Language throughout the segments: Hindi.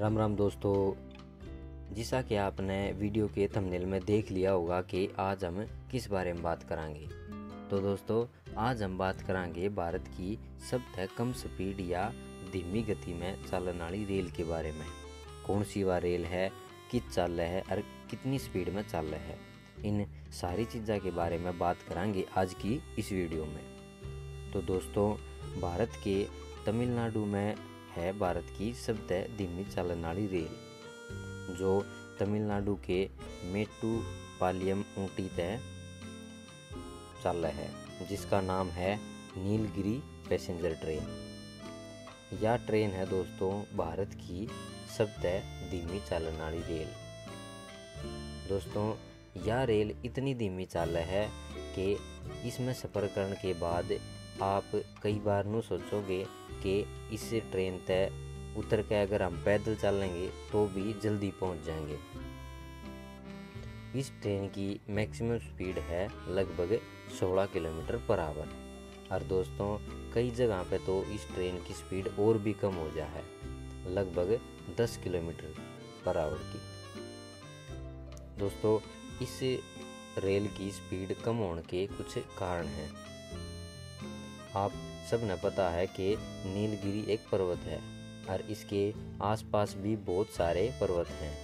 राम राम दोस्तों, जैसा कि आपने वीडियो के थंबनेल में देख लिया होगा कि आज हम किस बारे में बात करेंगे। तो दोस्तों, आज हम बात करेंगे भारत की सबसे कम स्पीड या धीमी गति में चलने वाली रेल के बारे में। कौन सी वह रेल है, किस चल रहा है और कितनी स्पीड में चल रहा है। इन सारी चीज़ों के बारे में बात करेंगे आज की इस वीडियो में। तो दोस्तों, भारत के तमिलनाडु में है भारत की सबसे धीमी चलन वाली रेल, जो तमिलनाडु के मेट्टू पालियम ऊटी तय चल है, जिसका नाम है नीलगिरी पैसेंजर ट्रेन। यह ट्रेन है दोस्तों, भारत की सबसे धीमी चलन वाली रेल। दोस्तों, यह रेल इतनी धीमी चल है कि इसमें सफ़र करने के बाद आप कई बार नू सोचोगे कि इस ट्रेन तय उतर के अगर हम पैदल चलेंगे तो भी जल्दी पहुँच जाएँगे। इस ट्रेन की मैक्सिमम स्पीड है लगभग 16 किलोमीटर पर आवर और दोस्तों, कई जगह पे तो इस ट्रेन की स्पीड और भी कम हो जा है, लगभग 10 किलोमीटर पर आवर की। दोस्तों, इस रेल की स्पीड कम होने के कुछ कारण हैं। आप सबने पता है कि नीलगिरी एक पर्वत है और इसके आसपास भी बहुत सारे पर्वत हैं,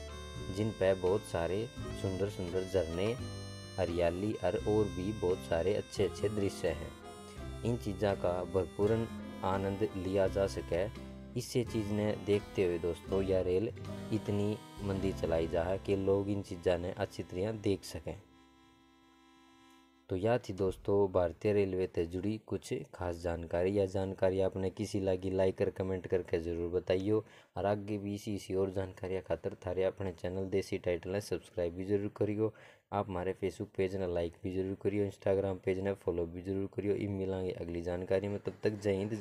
जिन पर बहुत सारे सुंदर सुंदर झरने, हरियाली और और भी बहुत सारे अच्छे अच्छे दृश्य हैं। इन चीज़ों का भरपूर आनंद लिया जा सके। इससे चीज़ ने देखते हुए दोस्तों, यह रेल इतनी मंदी चलाई जा है कि लोग इन चीज़ों ने अच्छी तरह देख सकें। तो यह थी दोस्तों, भारतीय रेलवे से जुड़ी कुछ खास जानकारी या जानकारी आपने किसी लागी लाइक कर कमेंट करके ज़रूर बताइयो। और आगे भी इसी इसी और जानकारी खातर थारे अपने चैनल देसी टाइटल ने सब्सक्राइब भी ज़रूर करियो। आप हमारे फेसबुक पेज ने लाइक भी ज़रूर करियो इंस्टाग्राम पेज ने फॉलो भी ज़रूर करियो। ई मिलेंगे अगली जानकारी में, तब तक जय हिंद, जय